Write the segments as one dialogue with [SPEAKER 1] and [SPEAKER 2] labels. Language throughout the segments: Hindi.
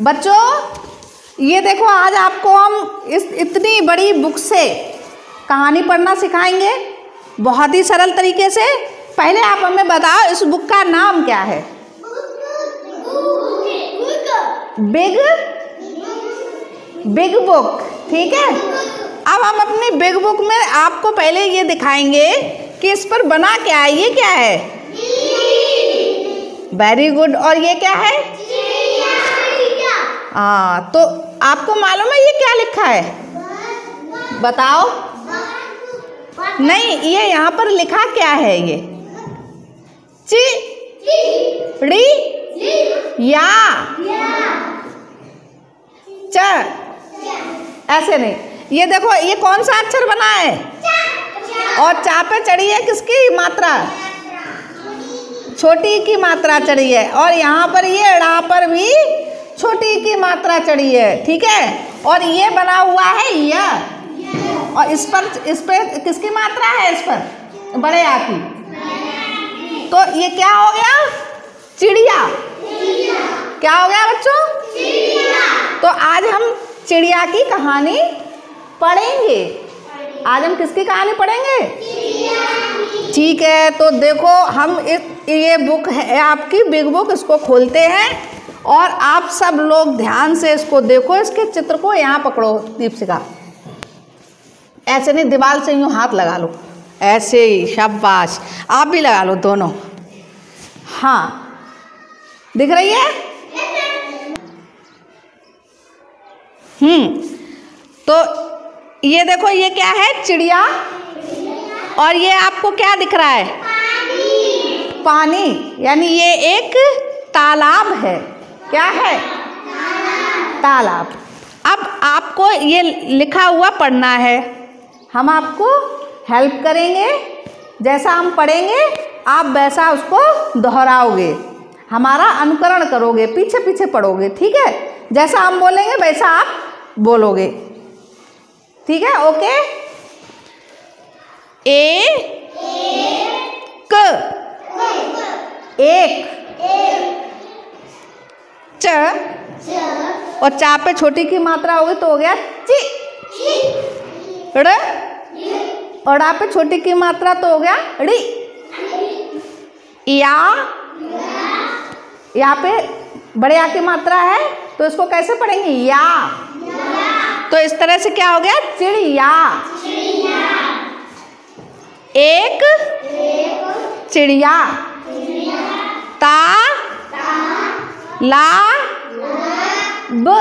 [SPEAKER 1] बच्चों ये देखो आज आपको हम इस इतनी बड़ी बुक से कहानी पढ़ना सिखाएँगे बहुत ही सरल तरीके से। पहले आप हमें बताओ इस बुक का नाम क्या है? बिग बिग बुक ठीक है? अब हम अपनी बिग बुक में आपको पहले ये दिखाएँगे कि इस पर बना क्या है ये क्या है? वेरी गुड और ये क्या है? हाँ तो आपको मालूम है ये क्या लिखा है? बताओ। नहीं, ये यहाँ पर लिखा क्या है ये? ची ड़ी या, च। ऐसे नहीं। ये देखो, ये कौन सा अक्षर बना है? और चा पे चढ़ी है किसकी मात्रा? छोटी की मात्रा चढ़ी है। और यहाँ पर ये ड़ा पर भी छोटी की मात्रा चढ़ी है, ठीक है? और ये बना हुआ है यह और इस पर इस पर किसकी मात्रा है इस पर? बड़े आ की। तो ये क्या हो गया? चिड़िया। क्या हो गया बच्चों? तो आज हम चिड़िया की कहानी पढ़ेंगे। आज हम किसकी कहानी पढ़ेंगे? ठीक है तो देखो हम इस, ये बुक है, आपकी बिग बुक इसको खोलते हैं। और आप सब लोग ध्यान से इसको देखो इसके चित्र को यहाँ पकड़ो दीपशिका ऐसे नहीं दीवार से यूँ हाथ लगा लो। ऐसे ही शाबाश। आप भी लगा लो दोनों। हाँ। दिख रही है? हम्म। तो ये देखो ये क्या है? चिड़िया। और ये आपको क्या दिख रहा है? पानी। यानी ये एक तालाब है। क्या है? तालाब। अब आपको ये लिखा हुआ पढ़ना है। हम आपको हेल्प करेंगे। जैसा हम पढ़ेंगे आप वैसा उसको दोहराओगे। हमारा अनुकरण करोगे पीछे पीछे पढ़ोगे ठीक है? जैसा हम बोलेंगे वैसा आप बोलोगे। ठीक है? ओके? ए क। एक च और चा पे छोटी की मात्रा होगी तो हो गया ची। और पे छोटी की मात्रा तो हो गया ड़ी। या। यहाँ पे बड़े आ की मात्रा है तो इसको कैसे पढ़ेंगे? या या। तो इस तरह से क्या हो गया? चिड़िया। एक। चिड़िया। ता। ला ब।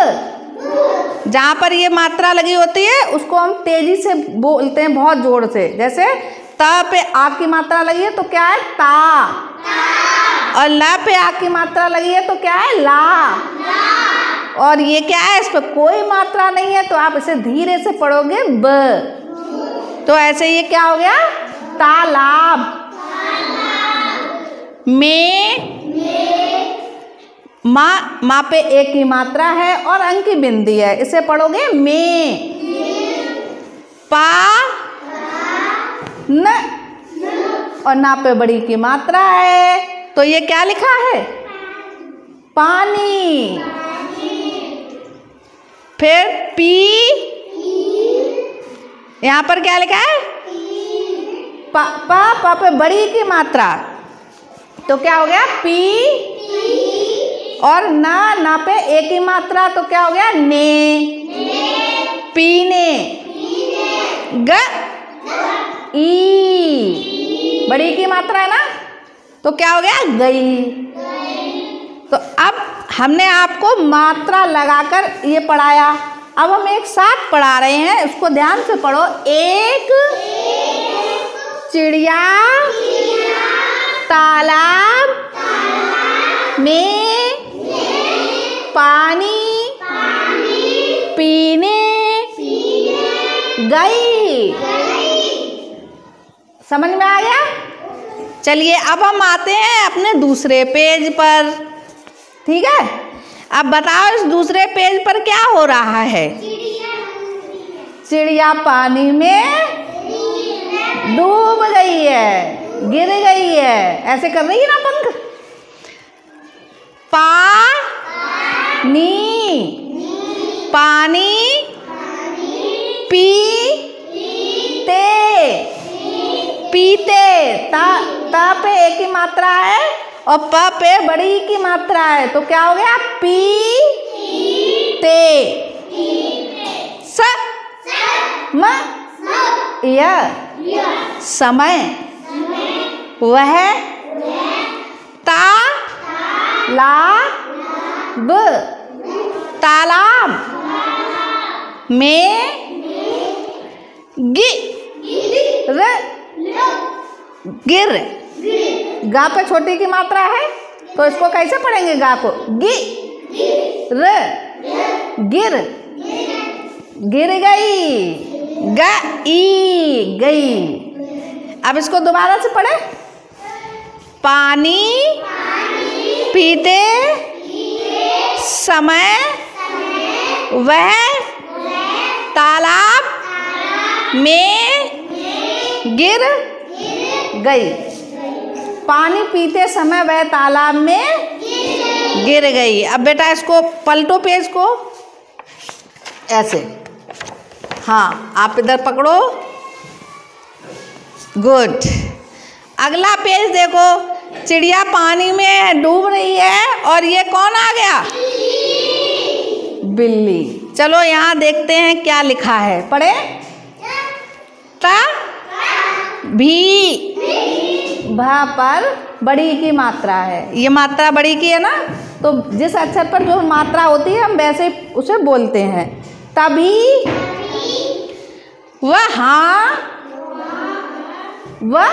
[SPEAKER 1] जहाँ पर ये मात्रा लगी होती है, उसको हम तेज़ी से बोलते हैं बहुत ज़ोर से। जैसे, त पे आ की मात्रा लगी है तो क्या है? ता। और ला पे आ की मात्रा लगी है तो क्या है? ला। और ये क्या है? इस पर कोई मात्रा नहीं है तो आप इसे धीरे से पढ़ोगे ब। तो ऐसे ये क्या हो गया? तालाब। में माँ माँ पे एक की मात्रा है और अंक की बिंदी है। इसे पढ़ोगे? में। पा। न। और ना पे बड़ी की मात्रा है। तो ये क्या लिखा है? पानी। फिर पी। यहाँ पर क्या लिखा है? पा पा पा पे बड़ी की मात्रा। तो क्या हो गया? पी। और ना ना पे एक ही मात्रा तो क्या हो गया? ने। पीने। ग। ई। बड़ी की मात्रा है ना? तो क्या हो गया? गई। तो अब हमने आपको मात्रा लगाकर ये पढ़ाया। अब हम एक साथ पढ़ा रहे हैं उसको ध्यान से पढ़ो। एक। चिड़िया। तालाब। में पानी पीने गई। समझ में आ गया? चलिए अब हम आते हैं अपने दूसरे पेज पर। ठीक है? अब बताओ इस दूसरे पेज पर क्या हो रहा है। चिड़िया पानी में डूब गई है गिर गई है। ऐसे कर रही है ना पंख? पा नी। पानी। पी ते पीते। ता ता पे एक ही मात्रा है और प पे बड़ी की मात्रा है। तो क्या हो गया? पी ते स म। य। समय। वह। ता। ला। ब, तालाब, में, गि, र, गिर। गा पे छोटी की मात्रा है तो इसको कैसे पढ़ेंगे गा को? गि, र, गिर। गिर गई गई गई। अब इसको दोबारा से पढ़े। पानी पानी, पीते समय? वह तालाब में गिर गई। पानी पीते समय वह तालाब में गिर गई। अब बेटा इसको पलटो पेज को ऐसे। हाँ आप इधर पकड़ो। गुड। अगला पेज देखो। चिड़िया पानी में डूब रही है और ये कौन आ गया? बिल्ली। चलो यहाँ देखते हैं क्या लिखा है। पढ़े? ता? भी। भा पर बड़ी की मात्रा है। ये मात्रा बड़ी की है ना? तो जिस अक्षर पर जो मात्रा होती है, हम वैसे उसे बोलते हैं। तभी। वह हाँ। वह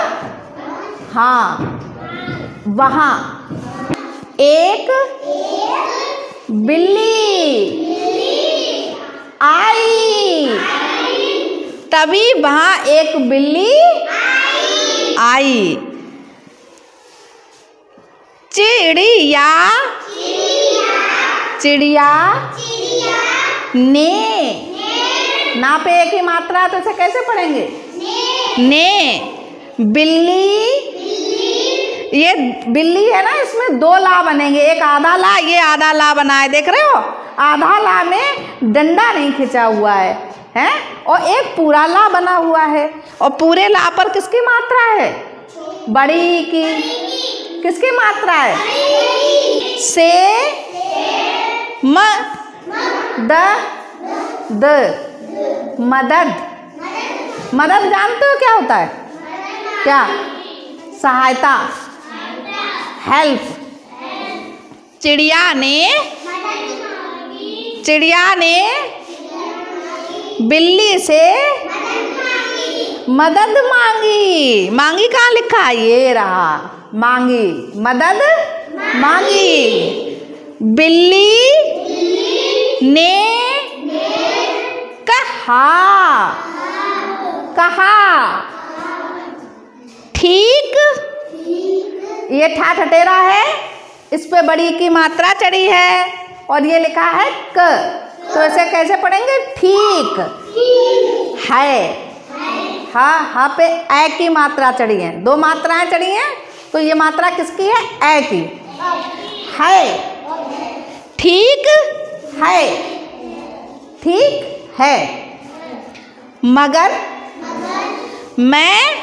[SPEAKER 1] हाँ। वहाँ। एक बिल्ली। आई। तभी वहाँ एक बिल्ली आई। चिड़िया। चिड़िया ने। ना पे एक ही मात्रा तो इसे कैसे पढ़ेंगे? ने। बिल्ली। ये बिल्ली है ना, इसमें दो ला बनेंगे। एक आधा ला, ये आधा ला बना है देख रहे हो? आधा ला में डंडा नहीं खिंचा हुआ है, हैं? और एक पूरा ला बना हुआ है। और पूरे ला पर किसकी मात्रा है? बड़ी की। किसकी मात्रा है? से म द द। मदद। मदद जानते हो क्या होता है? क्या? सहायता। हेल्प। चिड़िया ने चिड़िया ने बिल्ली से मदद मांगी। मांगी कहाँ लिखा? है ये रहा। मांगी। मदद मांगी। बिल्ली ने कहा। कहा। ठीक ये ठा ठटेरा है, इस पे बड़ी की मात्रा चढ़ी है, और ये लिखा है क। तो इसे कैसे पढ़ेंगे? ठीक। है। हाँ हाँ पे ए की मात्रा चढ़ी है। दो मात्राएँ चढ़ी हैं तो ये मात्रा किसकी है? ए की। है। ठीक। है। ठीक। है। मगर मैं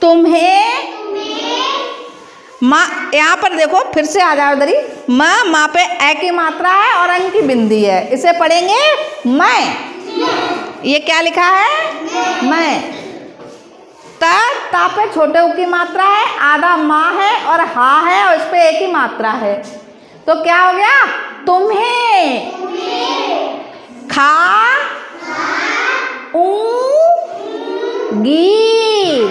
[SPEAKER 1] तुम्हें माँ, यहाँ पर देखो, फिर से आ जाओ इधर ही। माँ माँ पे ए की मात्रा है और अंग की बिंदी है। इसे पढ़ेंगे मैं। ये क्या लिखा है? मैं। ता ता पे छोटे उ की मात्रा है, आधा माँ है और हा है और इस पे एक ही मात्रा है। तो क्या हो गया? तुम्हें। खा। गी।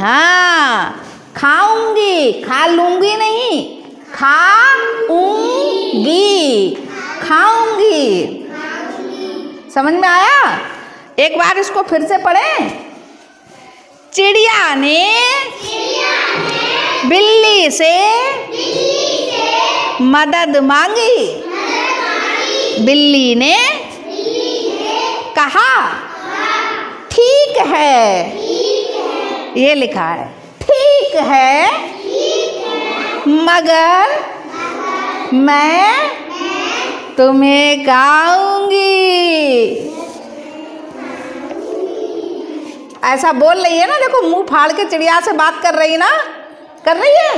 [SPEAKER 1] हाँ। खाऊँगी। खा लूँगी नहीं। खाऊँगी खाऊँगी। समझ में आया? एक बार इसको फिर से पढ़ें। चिड़िया ने बिल्ली से मदद मांगी। बिल्ली ने कहा, ठीक है। ये लिखा है। ठीक है? मगर मैं तुम्हें खाऊँगी ऐसा बोल रही है ना, देखो, मुँह फाड़ के चिड़िया से बात कर रही ना? कर रही है?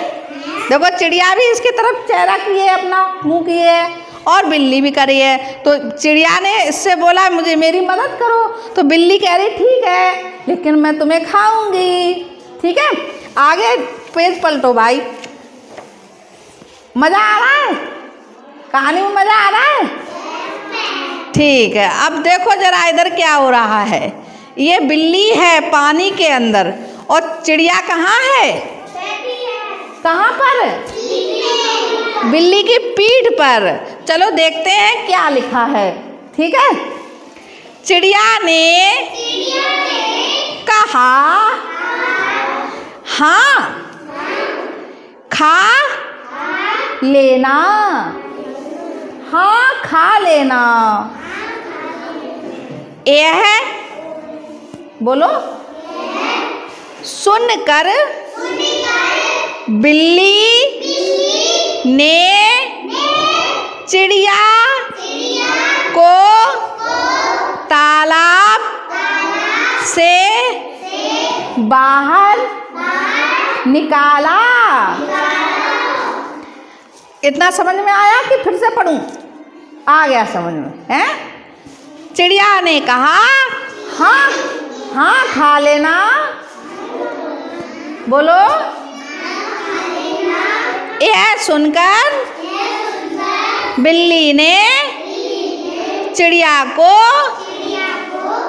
[SPEAKER 1] देखो, चिड़िया भी इसकी तरफ़ चेहरा किए, अपना मुँह किए, और बिल्ली भी करी है। तो चिड़िया ने इससे बोला, मुझे मेरी मदद करो। तो बिल्ली कह रही, ठीक है, लेकिन मैं तुम्हें खाऊँगी। ठीक है? आगे पेज पलटो भाई। मज़ा आ रहा है? कहानी में मज़ा आ रहा है? ठीक है अब देखो जरा इधर क्या हो रहा है। ये बिल्ली है पानी के अंदर और चिड़िया कहाँ है? कहाँ पर? बिल्ली की पीठ पर। चलो देखते हैं क्या लिखा है ठीक है? चिड़िया ने कहा हाँ। खा। लेना। हाँ खा लेना। यह बोलो। सुनकर। बिल्ली। ने। चिड़िया। को। तालाब। से। बाहर। निकाला। इतना समझ में आया कि फिर से पढ़ूं? आ गया समझ में, हैं? चिड़िया ने कहा हाँ हाँ खा लेना। बोलो। यह सुनकर बिल्ली ने चिड़िया को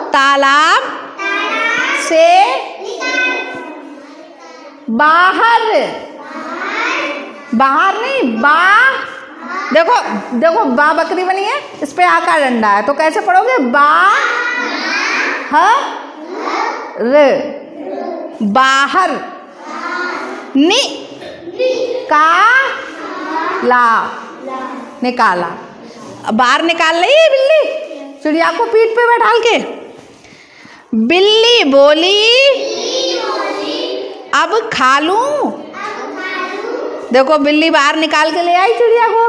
[SPEAKER 1] तालाब से बाहर। बाहर नहीं, बा। देखो देखो, बा बकरी बनी है, इस पे आकार डंडा है तो कैसे पढ़ोगे? बा। ह? र। बाहर। नि। का? ला। निकाला। बाहर निकाल रही है बिल्ली? चिड़िया को पीठ पे बैठाल के। बिल्ली बोली अब खा लूँ? देखो, बिल्ली बाहर निकाल के ले आई चिड़िया को।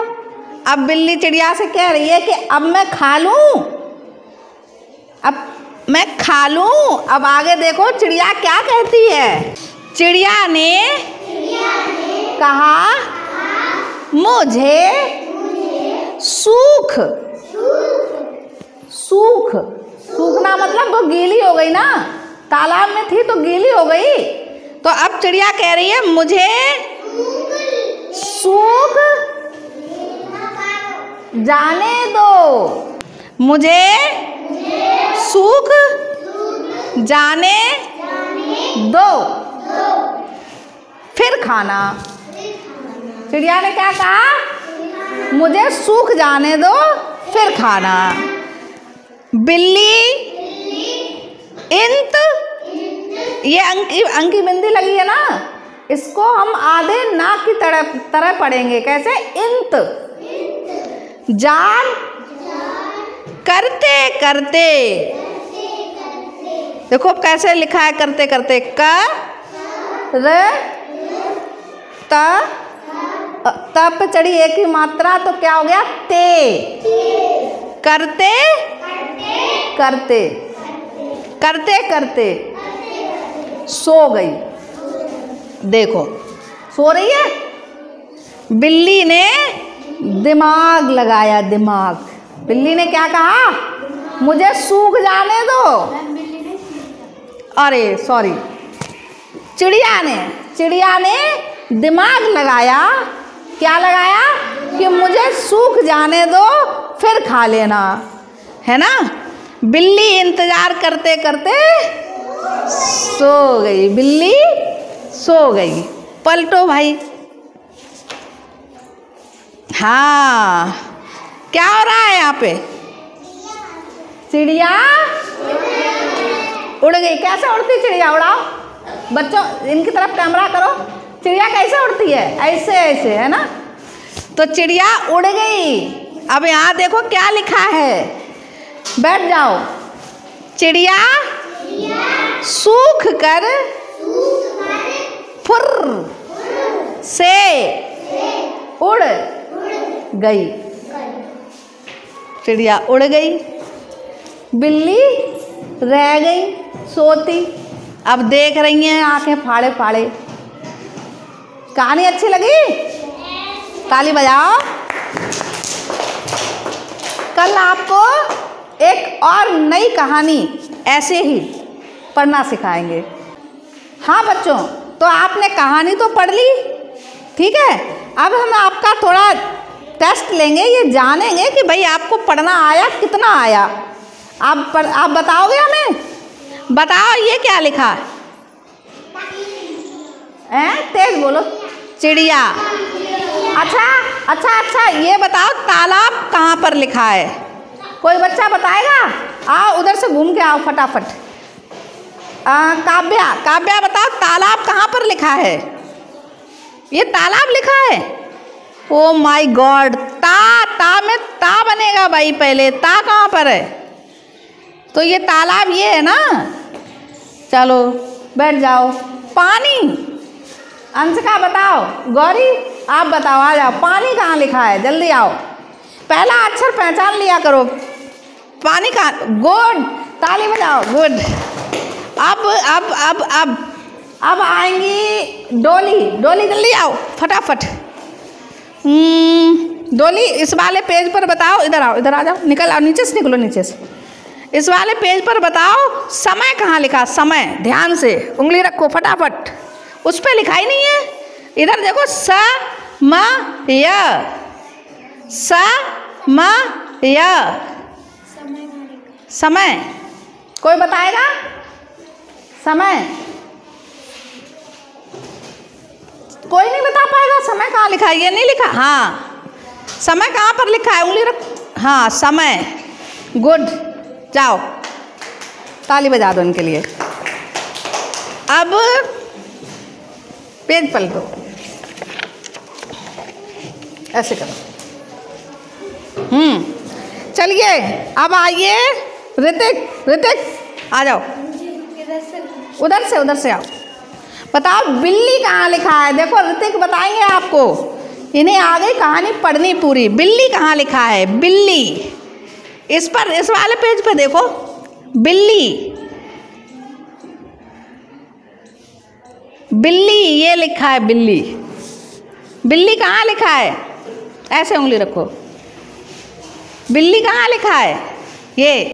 [SPEAKER 1] अब बिल्ली चिड़िया से कह रही है कि अब मैं खा लूँ? अब मैं खा लूँ? अब आगे देखो, चिड़िया क्या कहती है? चिड़िया ने कहा, मुझे सूख। सूख। सूखना मतलब वो गीली हो गई ना? तालाब में थी तो गीली हो गई। तो अब चिड़िया कह रही है, मुझे सूख जाने दो। मुझे सूख जाने दो। फिर खाना। चिड़िया ने क्या कहा? मुझे सूख जाने दो, फिर खाना। बिल्ली इंत ये अंकी अंकी बिंदी लगी है ना? इसको हम आधे नाक की तरह तरह पढ़ेंगे। कैसे? इंत। जान। करते करते। देखो अब कैसे लिखा है करते करते। क। र। त। त पे चढ़ी एक ही मात्रा तो क्या हो गया? ते। करते। करते। करते करते। सो गई। देखो, सो रही है? बिल्ली ने दिमाग लगाया, दिमाग। बिल्ली ने क्या कहा? मुझे सूख जाने दो। अरे सॉरी चिड़िया ने चिड़िया ने दिमाग लगाया। क्या लगाया? कि मुझे सूख जाने दो, फिर खा लेना। है ना? बिल्ली इंतज़ार करते करते सो गई, बिल्ली। सो गई। पलटो भाई। हाँ। क्या हो रहा है यहाँ पे? चिड़िया? उड़ गई। कैसे उड़ती चिड़िया? उड़ाओ। बच्चों, इनकी तरफ़ कैमरा करो। चिड़िया कैसे उड़ती है? ऐसे ऐसे, है ना? तो चिड़िया उड़ गई। अब यहाँ देखो क्या लिखा है। बैठ जाओ। चिड़िया? सूख कर फुर से उड़ गई। चिड़िया उड़ गई, बिल्ली रह गई, सोती। अब देख रही हैं आँखें फाड़े फाड़े। कहानी अच्छी लगी? ताली बजाओ। कल आपको एक और नई कहानी, ऐसे ही पढ़ना सिखाएँगे। हाँ बच्चों तो आपने कहानी तो पढ़ ली। ठीक है? अब हम आपका थोड़ा टेस्ट लेंगे, ये जानेंगे कि भाई आपको पढ़ना आया, कितना आया। आप पर आप बताओगे हमें? बताओ, ये क्या लिखा? है? तेज बोलो। चिड़िया। अच्छा अच्छा अच्छा ये बताओ, तालाब कहाँ पर लिखा है? कोई बच्चा बताएगा? आओ, उधर से घूम के आओ फटाफट। आ, काव्या काव्या बताओ तालाब कहाँ पर लिखा है? ये तालाब लिखा है? ओ माय गॉड ता ता में ता बनेगा भाई पहले। ता कहाँ पर है? तो ये तालाब ये है ना? चलो बैठ जाओ। पानी अंशिका बताओ। गौरी आप बताओ आ जाओ। पानी कहाँ लिखा है? जल्दी आओ। पहला अक्षर पहचान लिया करो। पानी कहाँ? गुड ताली बजाओ। गुड अब अब अब अब अब आएँगी डोली डोली जल्दी आओ फटाफट। हम्म, डोली इस वाले पेज पर बताओ इधर आओ इधर आ जाओ निकल आओ नीचे से निकलो नीचे से। इस वाले पेज पर बताओ समय कहाँ लिखा समय ध्यान से उंगली रखो फटाफट। उस पर लिखा ही नहीं है। इधर देखो स म य स म य समय कोई बताएगा? समय। कोई नहीं बता पाएगा, समय कहाँ लिखा है? ये नहीं लिखा? हाँ। समय कहाँ पर लिखा है? उंगली रख हाँ समय। गुड। जाओ। ताली बजा दो उनके लिए। अब पेज पलटो। ऐसे करो। हम्म। चलिए, अब आइए ऋतिक ऋतिक, आ जाओ। उधर से उधर से आओ। बताओ, बिल्ली कहाँ लिखा है? देखो, ऋतिक बताएँगे आपको। इन्हें आगे कहानी पढ़नी पूरी। बिल्ली कहाँ लिखा है? बिल्ली। इस पर, इस वाले पेज पे देखो। बिल्ली। बिल्ली, ये लिखा है बिल्ली। बिल्ली कहाँ लिखा है? ऐसे उंगली रखो। बिल्ली कहाँ लिखा है? ये।